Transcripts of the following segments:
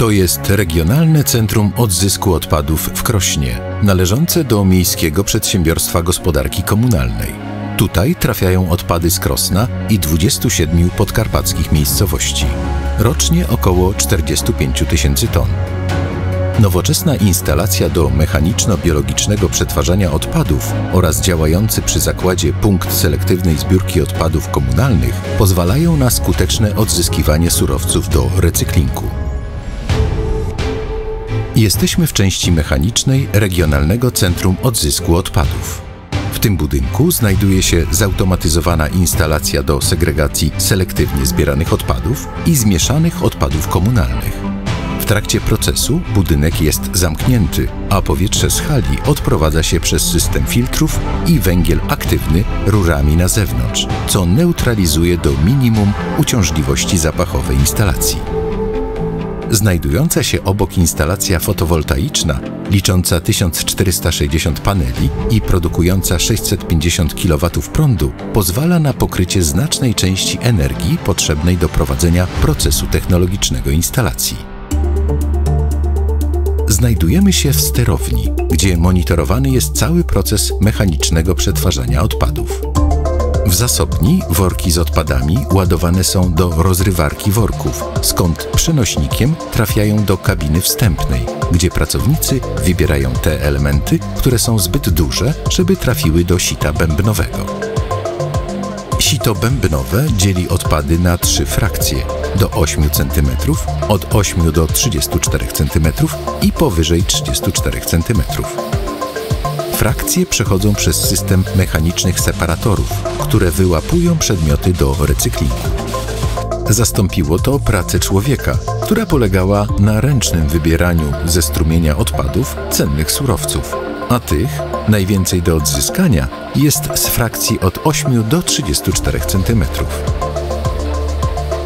To jest Regionalne Centrum Odzysku Odpadów w Krośnie, należące do Miejskiego Przedsiębiorstwa Gospodarki Komunalnej. Tutaj trafiają odpady z Krosna i 27 podkarpackich miejscowości. Rocznie około 45 tysięcy ton. Nowoczesna instalacja do mechaniczno-biologicznego przetwarzania odpadów oraz działający przy zakładzie punkt selektywnej zbiórki odpadów komunalnych pozwalają na skuteczne odzyskiwanie surowców do recyklingu. Jesteśmy w części mechanicznej Regionalnego Centrum Odzysku Odpadów. W tym budynku znajduje się zautomatyzowana instalacja do segregacji selektywnie zbieranych odpadów i zmieszanych odpadów komunalnych. W trakcie procesu budynek jest zamknięty, a powietrze z hali odprowadza się przez system filtrów i węgiel aktywny rurami na zewnątrz, co neutralizuje do minimum uciążliwości zapachowe instalacji. Znajdująca się obok instalacja fotowoltaiczna, licząca 1460 paneli i produkująca 650 kW prądu, pozwala na pokrycie znacznej części energii potrzebnej do prowadzenia procesu technologicznego instalacji. Znajdujemy się w sterowni, gdzie monitorowany jest cały proces mechanicznego przetwarzania odpadów. W zasobni worki z odpadami ładowane są do rozrywarki worków, skąd przenośnikiem trafiają do kabiny wstępnej, gdzie pracownicy wybierają te elementy, które są zbyt duże, żeby trafiły do sita bębnowego. Sito bębnowe dzieli odpady na trzy frakcje do 8 cm, od 8 do 34 cm i powyżej 34 cm. Frakcje przechodzą przez system mechanicznych separatorów, które wyłapują przedmioty do recyklingu. Zastąpiło to pracę człowieka, która polegała na ręcznym wybieraniu ze strumienia odpadów cennych surowców, a tych, najwięcej do odzyskania, jest z frakcji od 8 do 34 cm.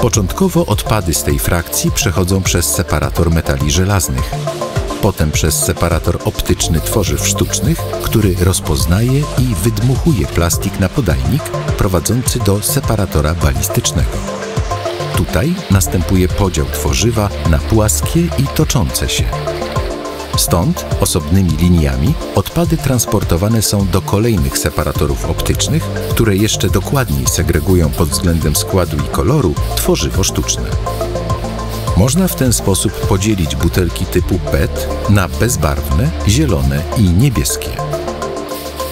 Początkowo odpady z tej frakcji przechodzą przez separator metali żelaznych, potem przez separator optyczny tworzyw sztucznych, który rozpoznaje i wydmuchuje plastik na podajnik prowadzący do separatora balistycznego. Tutaj następuje podział tworzywa na płaskie i toczące się. Stąd osobnymi liniami odpady transportowane są do kolejnych separatorów optycznych, które jeszcze dokładniej segregują pod względem składu i koloru tworzywo sztuczne. Można w ten sposób podzielić butelki typu PET na bezbarwne, zielone i niebieskie.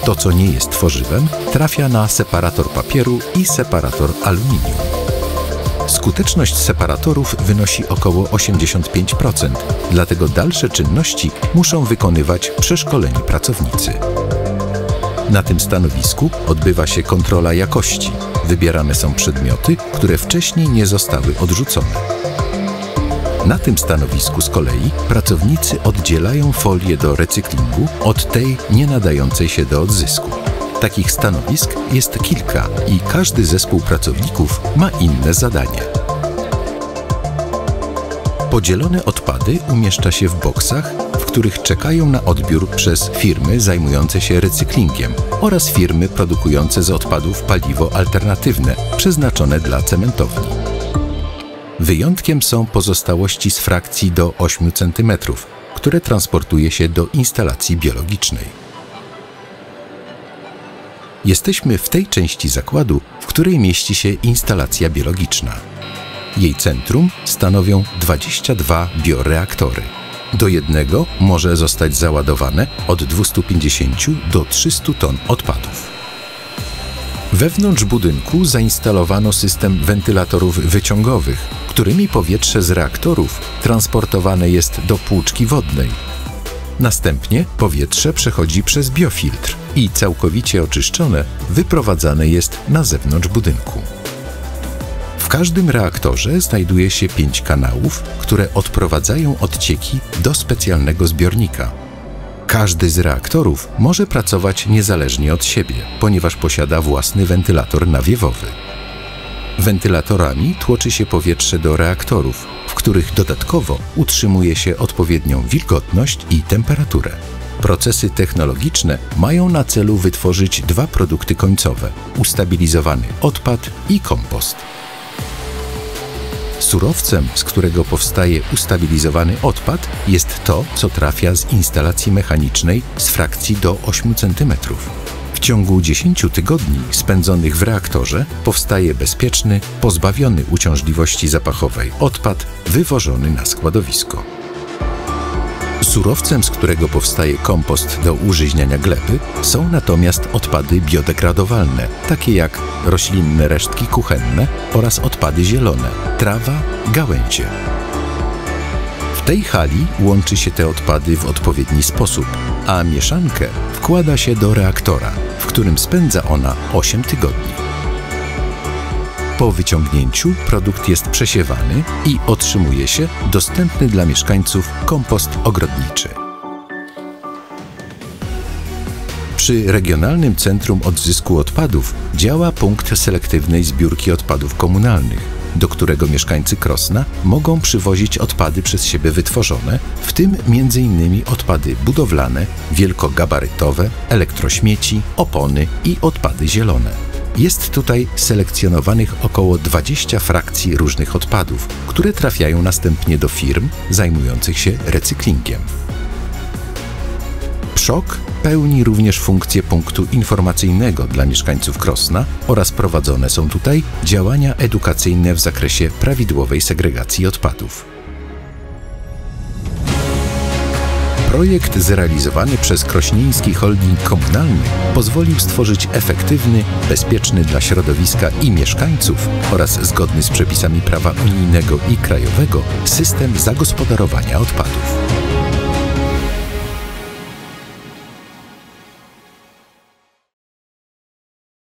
To, co nie jest tworzywem, trafia na separator papieru i separator aluminium. Skuteczność separatorów wynosi około 85%, dlatego dalsze czynności muszą wykonywać przeszkoleni pracownicy. Na tym stanowisku odbywa się kontrola jakości. Wybierane są przedmioty, które wcześniej nie zostały odrzucone. Na tym stanowisku z kolei pracownicy oddzielają folię do recyklingu od tej nie nadającej się do odzysku. Takich stanowisk jest kilka i każdy zespół pracowników ma inne zadanie. Podzielone odpady umieszcza się w boksach, w których czekają na odbiór przez firmy zajmujące się recyklingiem oraz firmy produkujące z odpadów paliwo alternatywne przeznaczone dla cementowni. Wyjątkiem są pozostałości z frakcji do 8 cm, które transportuje się do instalacji biologicznej. Jesteśmy w tej części zakładu, w której mieści się instalacja biologiczna. Jej centrum stanowią 22 bioreaktory. Do jednego może zostać załadowane od 250 do 300 ton odpadów. Wewnątrz budynku zainstalowano system wentylatorów wyciągowych, którymi powietrze z reaktorów transportowane jest do płuczki wodnej. Następnie powietrze przechodzi przez biofiltr i całkowicie oczyszczone wyprowadzane jest na zewnątrz budynku. W każdym reaktorze znajduje się pięć kanałów, które odprowadzają odcieki do specjalnego zbiornika. Każdy z reaktorów może pracować niezależnie od siebie, ponieważ posiada własny wentylator nawiewowy. Wentylatorami tłoczy się powietrze do reaktorów, w których dodatkowo utrzymuje się odpowiednią wilgotność i temperaturę. Procesy technologiczne mają na celu wytworzyć dwa produkty końcowe: ustabilizowany odpad i kompost. Surowcem, z którego powstaje ustabilizowany odpad, jest to, co trafia z instalacji mechanicznej z frakcji do 8 cm. Ciągu 10 tygodni spędzonych w reaktorze powstaje bezpieczny, pozbawiony uciążliwości zapachowej odpad wywożony na składowisko. Surowcem, z którego powstaje kompost do użyźniania gleby, są natomiast odpady biodegradowalne, takie jak roślinne resztki kuchenne oraz odpady zielone, trawa, gałęzie. W tej hali łączy się te odpady w odpowiedni sposób, a mieszankę wkłada się do reaktora, którym spędza ona 8 tygodni. Po wyciągnięciu produkt jest przesiewany i otrzymuje się dostępny dla mieszkańców kompost ogrodniczy. Przy Regionalnym Centrum Odzysku Odpadów działa punkt selektywnej zbiórki odpadów komunalnych, do którego mieszkańcy Krosna mogą przywozić odpady przez siebie wytworzone, w tym m.in. odpady budowlane, wielkogabarytowe, elektrośmieci, opony i odpady zielone. Jest tutaj selekcjonowanych około 20 frakcji różnych odpadów, które trafiają następnie do firm zajmujących się recyklingiem. PSZOK pełni również funkcję punktu informacyjnego dla mieszkańców Krosna oraz prowadzone są tutaj działania edukacyjne w zakresie prawidłowej segregacji odpadów. Projekt zrealizowany przez Krośnieński Holding Komunalny pozwolił stworzyć efektywny, bezpieczny dla środowiska i mieszkańców oraz zgodny z przepisami prawa unijnego i krajowego system zagospodarowania odpadów.